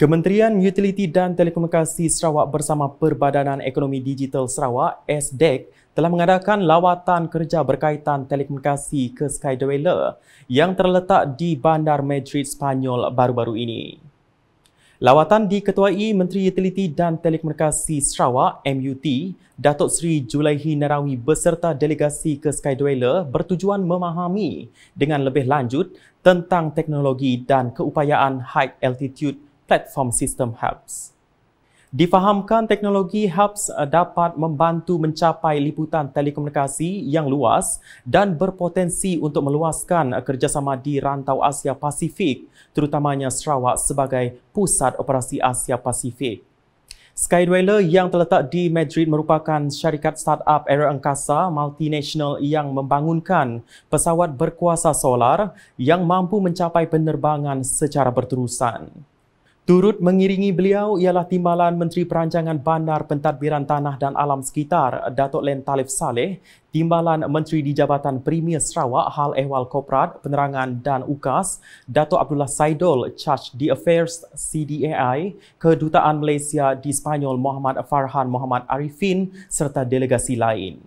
Kementerian Utiliti dan Telekomunikasi Sarawak bersama Perbadanan Ekonomi Digital Sarawak SDEC telah mengadakan lawatan kerja berkaitan telekomunikasi ke Skydweller yang terletak di Bandar Madrid, Spanyol baru-baru ini. Lawatan diketuai Menteri Utiliti dan Telekomunikasi Sarawak MUT Datuk Seri Julaihi Narawi beserta delegasi ke Skydweller bertujuan memahami dengan lebih lanjut tentang teknologi dan keupayaan high altitude platform sistem hubs. Difahamkan teknologi hubs eh, dapat membantu mencapai liputan telekomunikasi yang luas dan berpotensi untuk meluaskan eh, kerjasama di rantau Asia Pasifik, terutamanya Sarawak sebagai pusat operasi Asia Pasifik. Skydweller yang terletak di Madrid merupakan syarikat startup era angkasa multinasional yang membangunkan pesawat berkuasa solar yang mampu mencapai penerbangan secara berterusan. Turut mengiringi beliau ialah Timbalan Menteri Perancangan Bandar Pentadbiran Tanah dan Alam Sekitar Datuk Len Talif Saleh, Timbalan Menteri di Jabatan Premier Sarawak Hal Ehwal Koprat, Penerangan dan UKAS, Datuk Abdullah Saidol, Charge the Affairs CDAI, Kedutaan Malaysia di Spanyol Muhammad Farhan Muhammad Arifin serta delegasi lain.